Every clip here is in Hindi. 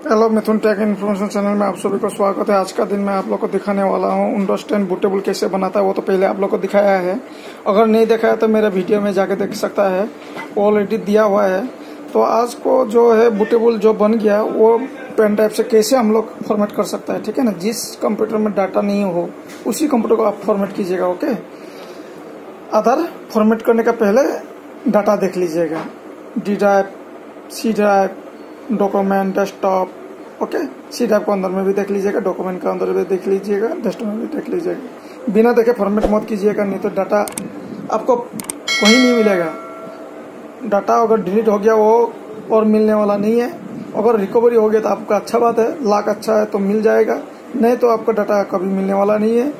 Hello, Mithun tech information channel में आप सभी को स्वागत है। आज का दिन मैं आप लोग को दिखाने वाला हूँ। विंडोज़ टेन बूटेबल कैसे बनाता है, वो तो पहले आप लोग को दिखाया है। अगर नहीं देखा है तो मेरे वीडियो में जाके देख सकता है। ऑलरेडी दिया हुआ है। तो आज को जो है बूटेबल जो बन गया, वो पेन टाइप से कैसे हम लोग फॉर्मेट कर सकता है, ठीक है ना? जिस कंप्यूटर में डाटा नहीं हो, उसी कंप्यूटर को आप फॉर्मेट कीजिएगा ओके आधार फॉर्मेट करने का पहले डाटा देख लीजिएगा। D drive C drive document desktop okay C drive को अंदर में भी देख लीजिएगा डॉक्यूमेंट का अंदर भी देख लीजिएगा डेस्कटॉप में भी देख लीजिएगा। बिना देखे फॉर्मेट मत कीजिएगा, नहीं तो डाटा आपको कहीं नहीं मिलेगा। डाटा अगर डिलीट हो गया, वो और मिलने वाला नहीं है। अगर रिकवरी हो गया तो आपका अच्छा बात है लाख अच्छा है तो मिल जाएगा। नहीं तो आपका डाटा कभी मिलने वाला नहीं है।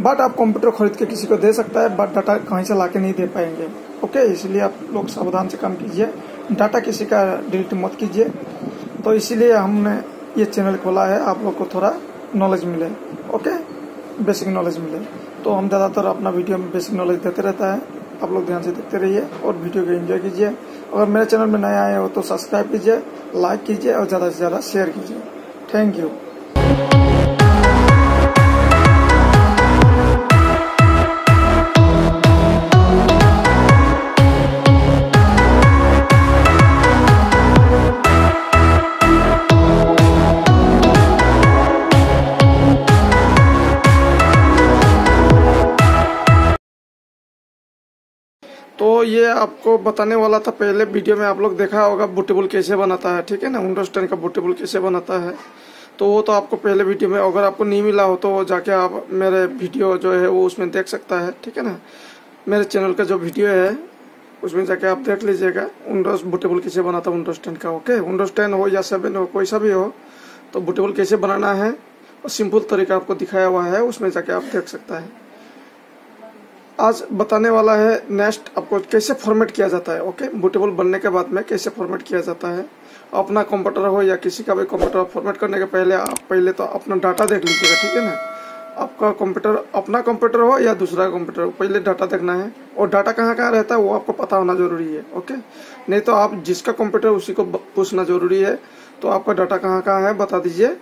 बट आप कंप्यूटर खरीद के किसी को दे सकता है बट डाटा कहीं से लाके नहीं दे पाएँगे। ओके इसलिए आप लोग सावधान से काम कीजिए। डाटा किसी का डिलीट मत कीजिए। तो इसीलिए हमने ये चैनल खोला है, आप लोग को थोड़ा नॉलेज मिले, ओके? बेसिक नॉलेज मिले। तो हम ज़्यादातर अपना वीडियो में बेसिक नॉलेज देते रहता है। आप लोग ध्यान से देखते रहिए और वीडियो को एंजॉय कीजिए। अगर मेरे चैनल में नए आए हो तो सब्सक्राइब कीजिए लाइक कीजिए और ज़्यादा से ज़्यादा शेयर कीजिए। थैंक यू ये आपको बताने वाला था पहले वीडियो में आप लोग देखा होगा बूटेबल कैसे बनाता है, ठीक है ना? विंडोज़ टेन का बूटेबल कैसे बनाता है। तो वो तो आपको पहले वीडियो में, अगर आपको नहीं मिला हो तो जाके आप मेरे वीडियो जो है वो उसमें देख सकता है, ठीक है ना? मेरे चैनल का जो वीडियो है, उसमें जाके आप देख लीजिएगा। विंडोज़ बूटेबल कैसे बनाता है विंडोज़ टेन का ओके विंडोज़ टेन हो या सेवन हो, कोई सा भी हो तो बूटेबल कैसे बनाना है, और सिंपल तरीका आपको दिखाया हुआ है, उसमें जाके आप देख सकता है। आज बताने वाला है नेक्स्ट आपको कैसे फॉर्मेट किया जाता है ओके बूटेबल बनने के बाद में कैसे फॉर्मेट किया जाता है। अपना कंप्यूटर हो या किसी का भी कंप्यूटर फॉर्मेट करने के पहले आप पहले तो अपना डाटा देख लीजिएगा, ठीक है ना? आपका कंप्यूटर अपना कंप्यूटर हो या दूसरा कंप्यूटर हो, पहले डाटा देखना है। और डाटा कहाँ कहाँ रहता है वो आपको पता होना ज़रूरी है ओके नहीं तो आप जिसका कंप्यूटर उसी को पूछना ज़रूरी है। तो आपका डाटा कहाँ कहाँ है बता दीजिए।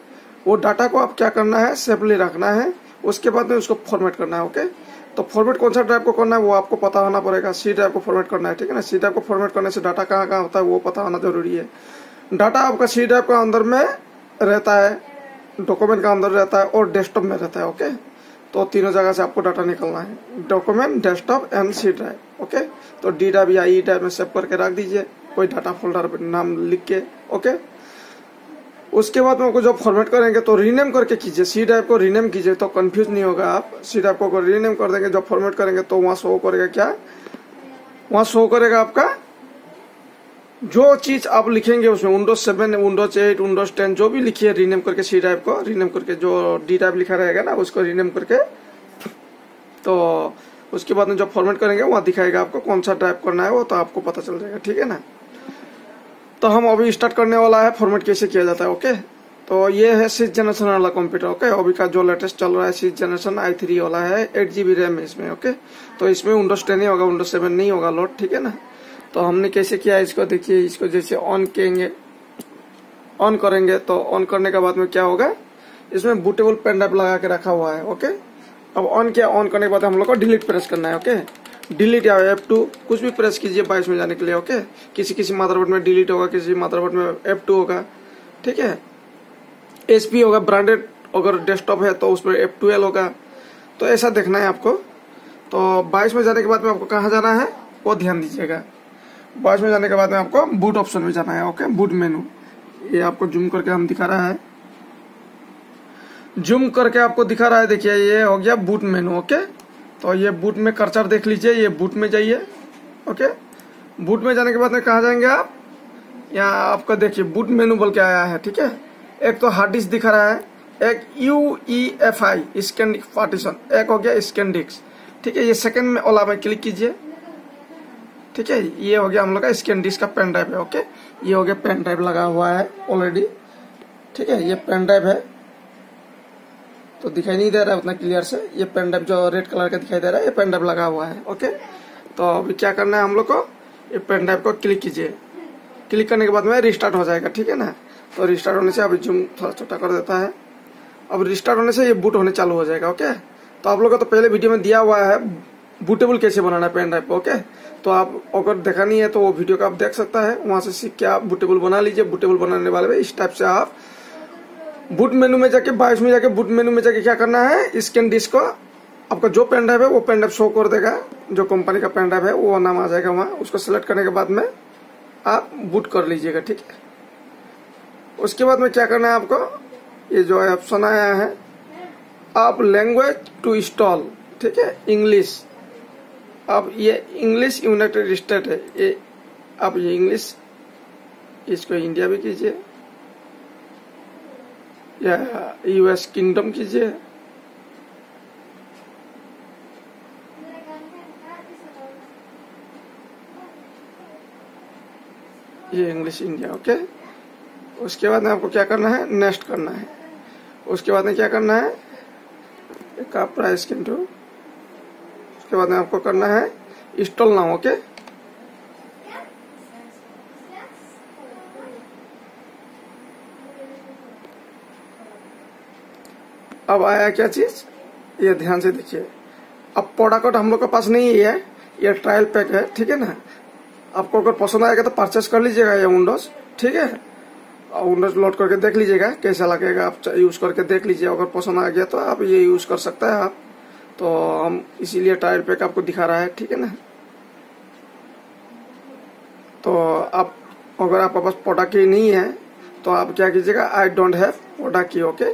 वो डाटा को आप क्या करना है सेफली रखना है। उसके बाद में उसको फॉर्मेट करना है ओके तो फॉर्मेट कौन सा ड्राइव को करना है, वो आपको पता होना पड़ेगा। सी ड्राइव को फॉर्मेट करना है, ठीक है ना? सी ड्राइव को फॉर्मेट करने से डाटा कहाँ कहाँ होता है, वो पता होना ज़रूरी है। डाटा आपका सी ड्राइव का अंदर में रहता है डॉक्यूमेंट का अंदर रहता है और डेस्कटॉप में रहता है ओके तो तीनों जगह से आपको डाटा निकलना है। Document desktop and C drive okay तो डी ड्राइव या ई ड्राइव में सेव करके रख दीजिए, कोई डाटा फोल्डर नाम लिख के ओके उसके बाद में जब फॉर्मेट करेंगे तो रीनेम करके कीजिए। सी ड्राइव को रीनेम कीजिए तो कंफ्यूज नहीं होगा आप। सी ड्राइव को रीनेम कर देंगे, जब फॉर्मेट करेंगे तो वहाँ शो करेगा क्या? वहाँ शो करेगा आपका, जो चीज़ आप लिखेंगे उसमें Windows seven Windows eight Windows ten जो भी लिखिए रीनेम करके सी ड्राइव को रीनेम करके जो डी ड्राइव लिखा रहेगा ना, उसको रीनेम करके। तो उसके बाद में जब फॉर्मेट करेंगे, वहाँ दिखाएगा आपको कौन सा ड्राइव करना है, वो तो आपको पता चल जाएगा, ठीक है ना? तो हम अभी स्टार्ट करने वाला है फॉर्मेट कैसे किया जाता है ओके तो ये है सिक्स जनरेशन वाला कंप्यूटर ओके अभी का जो लेटेस्ट चल रहा है सिक्स जनरेशन आई थ्री वाला है एट जीबी रैम है इसमें ओके तो इसमें विंडोज़ टेन ही होगा विंडोज़ सेवन नहीं होगा लोड ठीक है ना? तो हमने कैसे किया इसको? देखिए, इसको जैसे ऑन करेंगे ऑन करेंगे तो ऑन करने के बाद में क्या होगा? इसमें बूटेबल पेन ड्राइव लगा के रखा हुआ है ओके अब ऑन किया ऑन करने के बाद हम लोग को डिलीट प्रेस करना है ओके डिलीट या एफ़ टू कुछ भी प्रेस कीजिए बाईस में जाने के लिए ओके किसी किसी मदरबोर्ड में डिलीट होगा, किसी मदरबोर्ड में एफ़ टू होगा, ठीक है? एसपी होगा ब्रांडेड अगर डेस्कटॉप है तो उसमें एफ़ टू एल होगा। तो ऐसा देखना है आपको। तो बाईस में जाने के बाद में आपको कहाँ जाना है? वो ध्यान दीजिएगा। बाईस में जाने के बाद में आपको बूट ऑप्शन में जाना है ओके बूट मेनू ये आपको जूम करके हम दिखा रहा है। जूम करके आपको दिखा रहा है, देखिए, ये हो गया बूट मेनू ओके तो ये बूट में कर्चर देख लीजिए, ये बूट में जाइए ओके बूट में जाने के बाद में कहा जाएँगे आप? यहाँ आपका देखिए बूट मेनू बोल के आया है, ठीक है? एक तो हार्ड डिस्क दिखा रहा है, एक U E F I scan partition एक हो गया स्कैन डिस्क ठीक है? ये सेकंड में ओला में क्लिक कीजिए, ठीक है? ये हो गया हम लोग का स्कैन डिस्क का पेन ड्राइव है ओके ये हो गया पेन ड्राइव लगा हुआ है ऑलरेडी ठीक है? ये पेन ड्राइव है। तो दिखाई नहीं दे रहा है उतना क्लियर से। ये पेन ड्राइव जो रेड कलर का दिखाई दे रहा है, ये पेन ड्राइव लगा हुआ है ओके तो अभी क्या करना है हम लोग को? ये पेन ड्राइव को क्लिक कीजिए। क्लिक करने के बाद में रिस्टार्ट हो जाएगा, ठीक है ना? तो रिस्टार्ट होने से अभी जूम थोड़ा छोटा कर देता है। अब रिस्टार्ट होने से ये बूट होने चालू हो जाएगा ओके तो आप लोग का तो पहले वीडियो में दिया हुआ है बूटेबल कैसे बनाना है पेन ड्राइव ओके तो आप अगर देखा नहीं है तो वो वीडियो का आप देख सकता है। वहाँ से सीख के आप बूटेबल बना लीजिए। बूटेबल बनाने वाले इस टाइप से आप बूट मेनू में जाके बाईस में जाके बुट मेनू में जाके क्या करना है? स्कैन डिस्क को, आपका जो पेन ड्राइव है, वो पेन ड्राइव शो कर देगा। जो कंपनी का पेन ड्राइव है, वो नाम आ जाएगा वहाँ। उसको सिलेक्ट करने के बाद में आप बुट कर लीजिएगा, ठीक है? उसके बाद में क्या करना है आपको? ये जो ऑप्शन आया है। आप लैंग्वेज टू इंस्टॉल ठीक है? इंग्लिश अब ये इंग्लिश यूनाइटेड स्टेट है। ये, आप ये इंग्लिश इसको इंडिया भी कीजिए। या यूएस किंगडम कीजिए। ये इंग्लिश इंडिया ओके उसके बाद में आपको क्या करना है? नेक्स्ट करना है। उसके बाद में क्या करना है? एक आप प्राइस किंटू उसके बाद में आपको करना है इंस्टॉल नाउ ओके अब आया क्या चीज़? ये ध्यान से देखिए। अब प्रोडक्ट हम लोग के पास नहीं है। ये ट्रायल पैक है, ठीक है ना? आपको अगर पसंद आएगा तो परचेस कर लीजिएगा ये विंडोज़ ठीक है? और विंडोज़ लोड करके देख लीजिएगा, कैसा लगेगा आप यूज़ करके देख लीजिए। अगर पसंद आ गया तो आप ये यूज़ कर सकता है आप। तो हम इसीलिए ट्रायल पैक आपको दिखा रहा है, ठीक है ना? तो आप, अगर आपके पास प्रोडक्ट नहीं है तो आप क्या कीजिएगा I don't have product key okay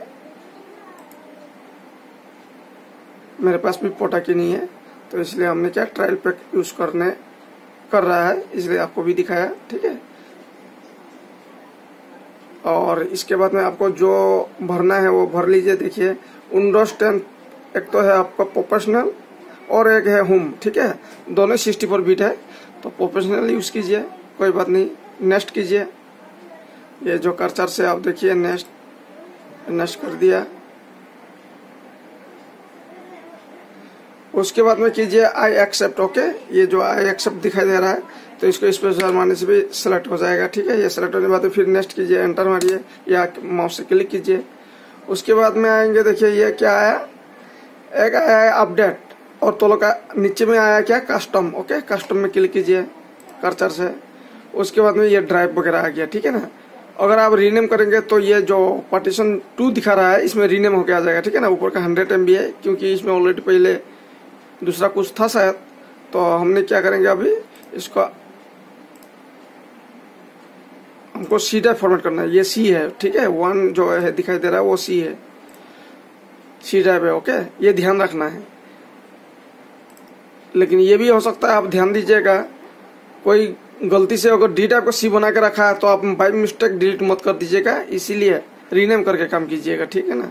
मेरे पास भी पोटा की नहीं है तो इसलिए हमने क्या ट्रायल पैक यूज़ करने, कर रहा है, इसलिए आपको भी दिखाया, ठीक है? और इसके बाद में आपको जो भरना है वो भर लीजिए, देखिए विंडोज़ टेन एक तो है आपका प्रोफेशनल और एक है होम ठीक है? दोनों सिक्सटी फोर बीट है तो प्रोफेशनल यूज़ कीजिए, कोई बात नहीं नेक्स्ट कीजिए। ये जो कर्चर से आप देखिए नेक्स्ट नेक्स्ट कर दिया। उसके बाद में कीजिए आई एक्सेप्ट ओके ये जो आई एक्सेप्ट दिखाई दे रहा है तो इसको स्पेशल मारने से भी सिलेक्ट हो जाएगा, ठीक है? ये सिलेक्ट होने के बाद फिर नेक्स्ट कीजिए एंटर मारिए, या माउस से क्लिक कीजिए। उसके बाद में आएँगे, देखिए, ये क्या आया? एक आया है अपडेट और तो का नीचे में आया क्या? कस्टम ओके कस्टम में क्लिक कीजिए कर्चर से। उसके बाद में ये ड्राइव वगैरह आ गया, ठीक है ना? अगर आप रीनेम करेंगे तो ये जो पार्टीशन टू दिखा रहा है, इसमें रीनेम होके आ जाएगा, ठीक है ना? ऊपर का हंड्रेड एम है क्योंकि इसमें ऑलरेडी पहले दूसरा कुछ था शायद। तो हमने क्या करेंगे अभी? इसको हमको सी टाइप फॉर्मेट करना है। ये सी है, ठीक है? वन जो है, दिखाई दे रहा है, वो सी है। सी टाइप है ओके ये ध्यान रखना है। लेकिन ये भी हो सकता है, आप ध्यान दीजिएगा। कोई गलती से अगर डी टाइप को सी बना के रखा है तो आप बाई मिस्टेक डिलीट मत कर दीजिएगा। इसीलिए रीनेम करके काम कीजिएगा, ठीक है ना?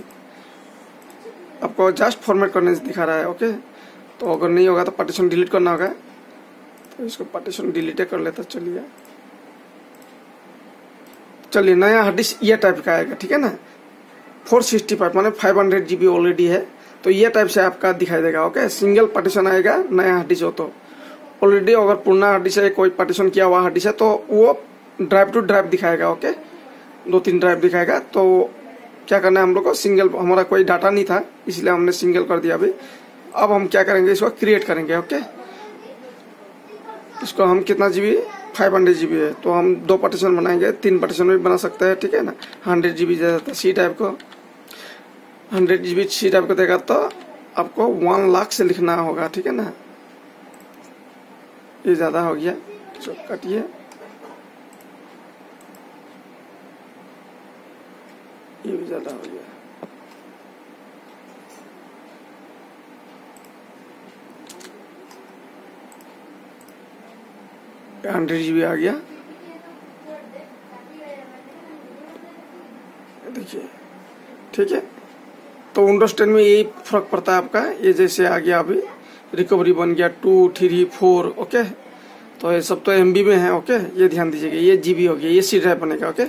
आपको जस्ट फॉर्मेट करने दिखा रहा है ओके तो अगर नहीं होगा तो पार्टीशन डिलीट करना होगा। तो इसको पार्टीशन डिलीट कर लेता चलिए। चलिए, नया हार्ड डिस्क ये टाइप का आएगा, ठीक है ना? फोर सिक्सटी फाइव माने फाइव हंड्रेड जीबी ऑलरेडी है। तो ये टाइप से आपका दिखाई देगा ओके सिंगल पार्टीशन आएगा, नया हार्ड डिस्क हो तो। ऑलरेडी अगर पुराना हार्ड डिस्क है, कोई पार्टीशन किया हुआ हार्ड डिस्क है तो वो ड्राइव टू ड्राइव दिखाएगा ओके दो तीन ड्राइव दिखाएगा तो क्या करना है हम लोग को? सिंगल हमारा कोई डाटा नहीं था, इसलिए हमने सिंगल कर दिया अभी। अब हम क्या करेंगे, इसको क्रिएट करेंगे ओके इसको हम कितना जीबी फाइव हंड्रेड जीबी है। तो हम दो पार्टीशन बनाएँगे, तीन पार्टीशन भी बना सकते हैं, ठीक है ना? हंड्रेड जीबी जाता सी टाइप को। हंड्रेड जीबी सी टाइप को देगा तो आपको वन लाख से लिखना होगा, ठीक है ना? ये ज़्यादा हो गया। कटिए। ये भी ज़्यादा हो गया। हंड्रेड जीबी आ गया। देखिए, ठीक है? तो विंडोज़ टेन में यही फ़र्क पड़ता है आपका। ये जैसे आ गया अभी रिकवरी बन गया टू थ्री फोर ओके तो ये सब तो एमबी में है ओके ये ध्यान दीजिएगा, ये जीबी हो गया, ये सी ड्राइव बनेगा ओके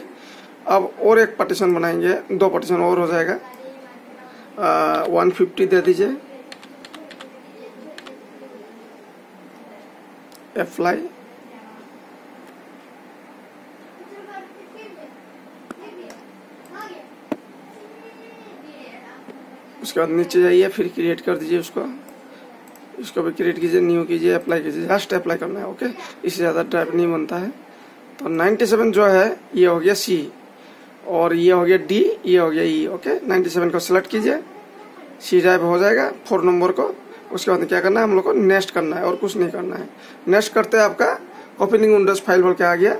अब और एक पार्टीशन बनाएँगे, दो पार्टीशन और हो जाएगा। वन फिफ्टी दे दीजिए। अप्लाई उसके बाद नीचे जाइए, फिर क्रिएट कर दीजिए उसको। इसको भी क्रिएट कीजिए न्यू कीजिए अप्लाई कीजिए। जस्ट अप्लाई करना है ओके इससे ज़्यादा ड्राइव नहीं बनता है। तो 97 जो है, ये हो गया सी और ये हो गया डी ये हो गया ई ओके 97 को सिलेक्ट कीजिए। सी ड्राइव हो जाएगा फोर नंबर को। उसके बाद क्या करना है, हम लोग को नेक्स्ट करना है और कुछ नहीं करना है। नेक्स्ट करते आपका ओपनिंग विंडोज़ फ़ाइल बोल के आ गया।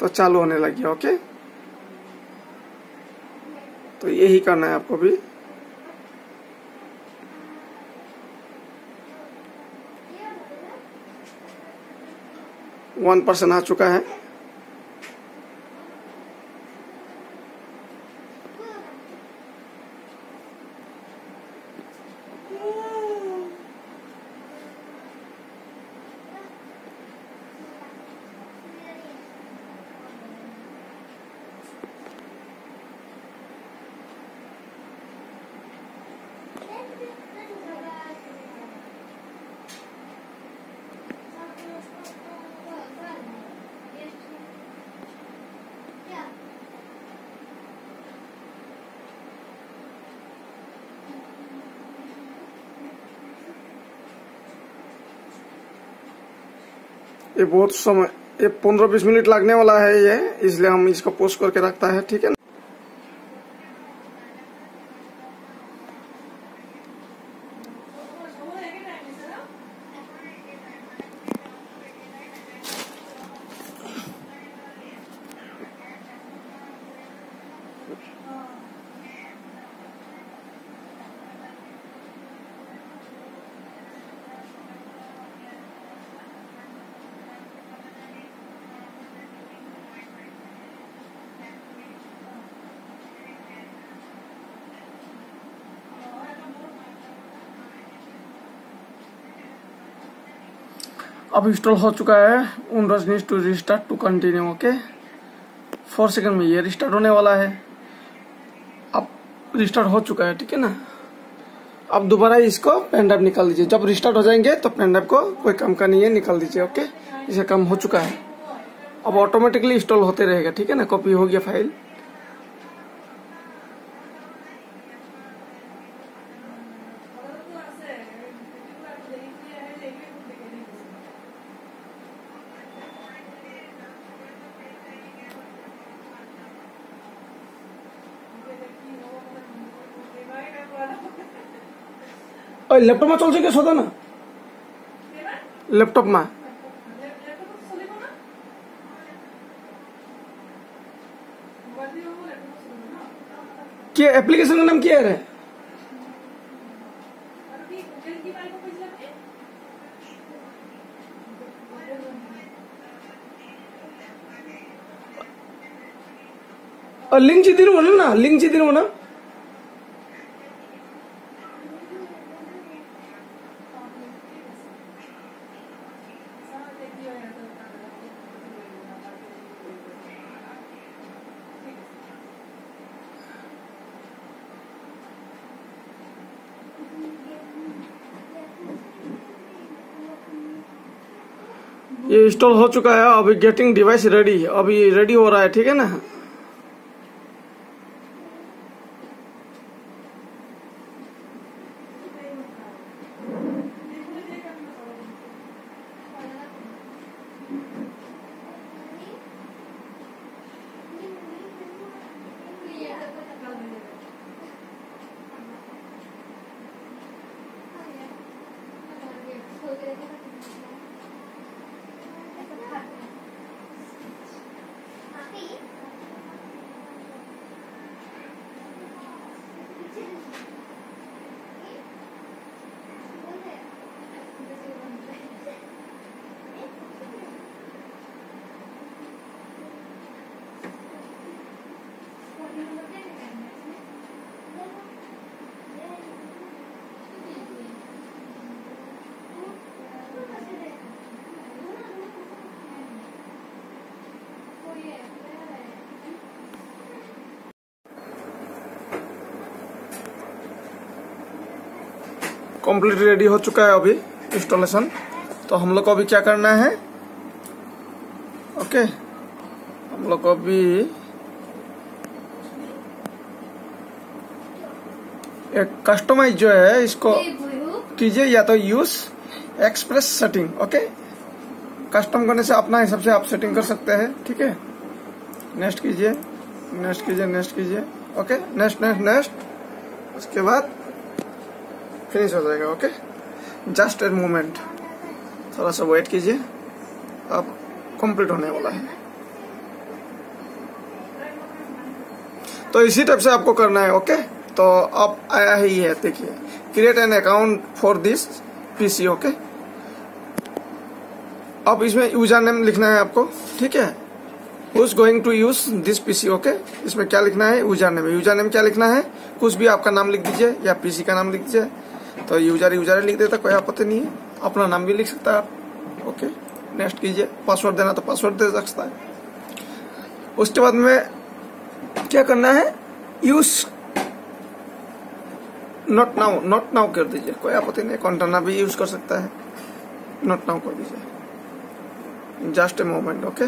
तो चालू होने लग गया ओके तो यही करना है आपको भी। वन परसेंट आ चुका है ये बहुत समय, ये पंद्रह बीस मिनट लगने वाला है ये, इसलिए हम इसको पोस्ट करके रखता है, ठीक है अब इंस्टॉल हो चुका है। Windows need to restart to continue okay four second में ये रिस्टार्ट होने वाला है। अब रिस्टार्ट हो चुका है, ठीक है ना? अब दोबारा इसको पेन ड्राइव निकाल दीजिए। जब रिस्टार्ट हो जाएँगे तो पेन ड्राइव को कोई काम का नहीं है, निकाल दीजिए ओके इसे काम हो चुका है। अब ऑटोमेटिकली इंस्टॉल होते रहेगा, ठीक है ना? कॉपी हो गया फ़ाइल લેપટોપમાં ચાલશે કે શોધો ને લેપટોપમાં કે એપ્લિકેશન નું નામ क्या है लिंक चिदिन म्हणा ना लिंक चिदिन म्हणा ये इंस्टॉल हो चुका है, अभी गेटिंग डिवाइस रेडी अभी रेडी हो रहा है, ठीक है ना? कंप्लीट रेडी हो चुका है अभी इंस्टॉलेशन तो हम लोग को अभी क्या करना है? ओके हम लोग को अभी एक कस्टमाइज जो है इसको कीजिए या तो use express setting okay custom करने से अपना हिसाब से आप सेटिंग कर सकते हैं ठीक है? नेक्स्ट कीजिए नेक्स्ट कीजिए नेक्स्ट कीजिए ओके नेक्स्ट नेक्स्ट नेक्स्ट उसके बाद फिनिश हो जाएगा ओके जस्ट एन मोमेंट थोड़ा सा वेट कीजिए। अब कंप्लीट होने वाला है। तो इसी टाइप से आपको करना है ओके तो अब आया ही है, देखिए। Create an account for this PC okay अब इसमें यूज़र नेम लिखना है आपको, ठीक है? Who's going to use this PC okay इसमें क्या लिखना है? यूज़र नेम यूज़र नेम क्या लिखना है? कुछ भी आपका नाम लिख दीजिए या पीसी का नाम लिख दीजिए। तो यूज़र यूज़र लिख देता कोई आपत्ति नहीं है। अपना नाम भी लिख सकता है आप। ओके नेक्स्ट कीजिए। पासवर्ड देना तो पासवर्ड दे सकता है। उसके बाद में क्या करना है? Use not now not now कर दीजिए। कोई आपत्ति नहीं कॉन्टना भी यूज़ कर सकता है। नॉट नाउ कर दीजिए। Just a moment okay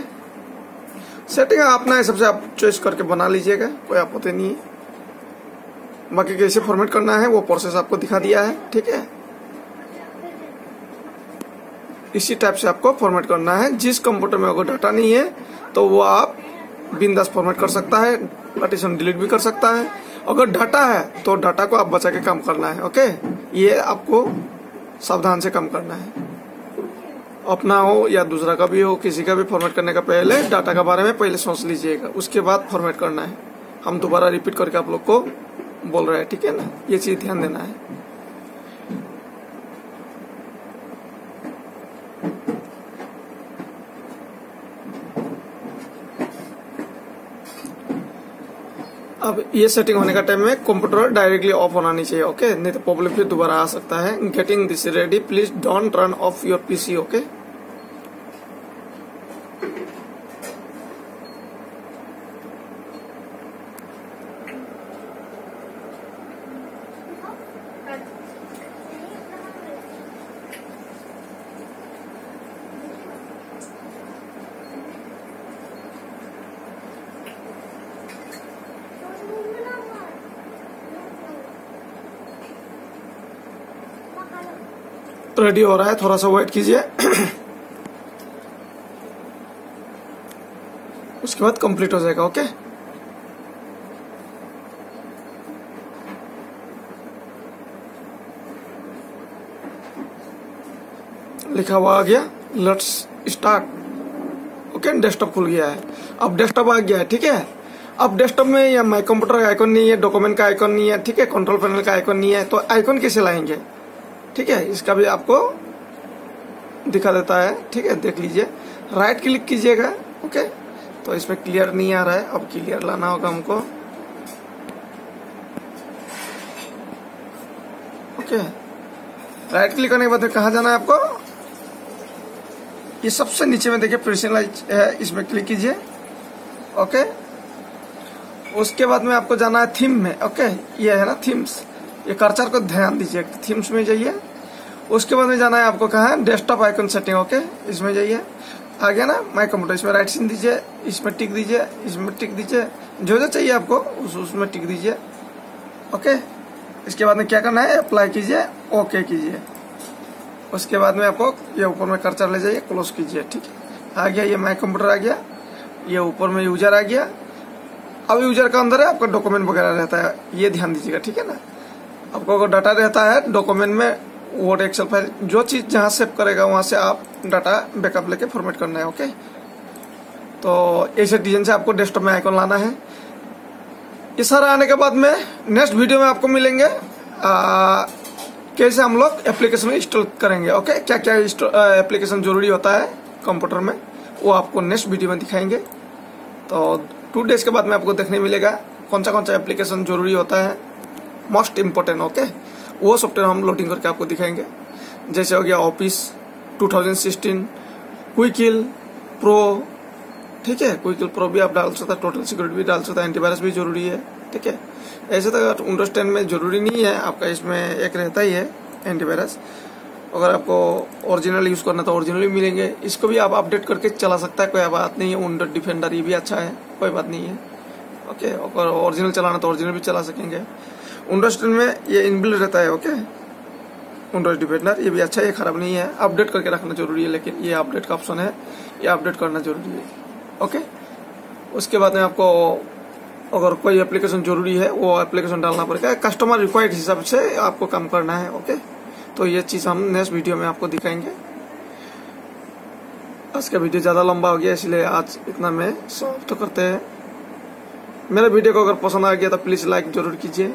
setting अपना हिसाब से आप चॉइस करके बना लीजिएगा। कोई आपत्ति नहीं है। बाकी कैसे फॉर्मेट करना है, वो प्रोसेस आपको दिखा दिया है, ठीक है? इसी टाइप से आपको फॉर्मेट करना है। जिस कंप्यूटर में अगर डाटा नहीं है तो वो आप बिंदास फॉर्मेट कर सकता है पार्टीशन डिलीट भी कर सकता है। अगर डाटा है तो डाटा को आप बचा के काम करना है ओके ये आपको सावधान से काम करना है। अपना हो या दूसरा का भी हो, किसी का भी फॉर्मेट करने का पहले डाटा के बारे में पहले सोच लीजिएगा, उसके बाद फॉर्मेट करना है। हम दोबारा रिपीट करके आप लोग को बोल रहे हैं, ठीक है ना? ये चीज़ ध्यान देना है। अब ये सेटिंग होने का टाइम में कंप्यूटर डायरेक्टली ऑफ़ होना नहीं चाहिए ओके नहीं तो प्रॉब्लम फिर दोबारा आ सकता है। Getting this ready please don't run off your PC okay ready हो रहा है, थोड़ा सा वेट कीजिए। उसके बाद कंप्लीट हो जाएगा ओके लिखा हुआ आ गया लेट्स स्टार्ट ओके डेस्कटॉप खुल गया है। अब डेस्कटॉप आ गया है, ठीक है? अब डेस्कटॉप में या माई कंप्यूटर का आइकन नहीं है डॉक्यूमेंट का आइकन नहीं है, ठीक है? कंट्रोल पैनल का आइकन नहीं है तो आइकन कैसे लाएँगे? ठीक है, इसका भी आपको दिखा देता है। ठीक है, देख लीजिए। राइट क्लिक कीजिएगा ओके तो इसमें क्लियर नहीं आ रहा है। अब क्लियर लाना होगा हमको। ओके राइट क्लिक करने के बाद कहा जाना है आपको? ये सबसे नीचे में देखिए पर्सनलाइज है, इसमें क्लिक कीजिए। ओके उसके बाद में आपको जाना है थीम में ओके ये है ना थीम्स ये कर्चर को ध्यान दीजिए। थीम्स में जाइए। उसके बाद में जाना है आपको कहा है? डेस्कटॉप आइकन सेटिंग ओके इसमें जाइए। आ गया ना माई कंप्यूटर इसमें राइट सीन दीजिए, इसमें टिक दीजिए, इसमें टिक दीजिए। जो जो चाहिए आपको, उस उसमें टिक दीजिए ओके इसके बाद में क्या करना है? अप्लाई कीजिए ओके कीजिए। उसके बाद में आपको ये ऊपर में कर्चर ले जाइए क्लोज कीजिए, ठीक है? आ गया ये माई कंप्यूटर आ गया। ये ऊपर में यूज़र आ गया। अब यूज़र का अंदर है, आपका डॉक्यूमेंट वगैरह रहता है, ये ध्यान दीजिएगा, ठीक है ना? आपको अगर डाटा रहता है डॉक्यूमेंट में वर्ड एक्सेल फ़ाइल जो चीज़ जहाँ सेव करेगा वहाँ से आप डाटा बैकअप लेके फॉर्मेट करना है ओके तो ऐसे डिज़ाइन से आपको डेस्कटॉप में आइकॉन लाना है। ये सारा आने के बाद में नेक्स्ट वीडियो में आपको मिलेंगे आ, कैसे हम लोग एप्लीकेशन इंस्टॉल करेंगे ओके क्या क्या एप्लीकेशन ज़रूरी होता है कंप्यूटर में वो आपको नेक्स्ट वीडियो में दिखाएँगे। तो टू डेज़ के बाद में आपको देखने मिलेगा कौन सा कौन सा एप्लीकेशन ज़रूरी होता है मोस्ट इम्पोर्टेंट ओके वो सॉफ्टवेयर हम लोडिंग करके आपको दिखाएँगे। जैसे हो गया ऑफ़िस 2016 क्विकिल प्रो ठीक है? क्विकिल प्रो भी आप डाल सकते हैं टोटल सिक्योरिटी भी डाल सकते हैं एंटीवायरस भी ज़रूरी है, ठीक है? ऐसे तो विंडोज़ टेन में ज़रूरी नहीं है, आपका इसमें एक रहता ही है एंटीवायरस अगर आपको ओरिजिनल यूज़ करना तो ओरिजिनल भी मिलेंगे। इसको भी आप अपडेट करके चला सकता है, कोई बात नहीं है विंडोज़ डिफेंडर ये भी अच्छा है, कोई बात नहीं है। ओके अगर ओरिजिनल चलाना तो ओरिजिनल भी चला सकेंगे। विंडोज़ में ये इनबिल्ड रहता है ओके विंडोज़ डिफेंडर, ये भी अच्छा है खराब नहीं है। अपडेट करके रखना ज़रूरी है, लेकिन ये अपडेट का ऑप्शन है। ये अपडेट करना ज़रूरी है ओके उसके बाद में आपको अगर कोई एप्लीकेशन ज़रूरी है, वो एप्लीकेशन डालना पड़ेगा। कस्टमर रिक्वायर्ड हिसाब से आपको काम करना है ओके तो ये चीज़ हम नेक्स्ट वीडियो में आपको दिखाएँगे। आज का वीडियो ज़्यादा लंबा हो गया, इसलिए आज इतना में समाप्त करते हैं। मेरे वीडियो को अगर पसंद आ गया तो प्लीज़ लाइक ज़रूर कीजिए।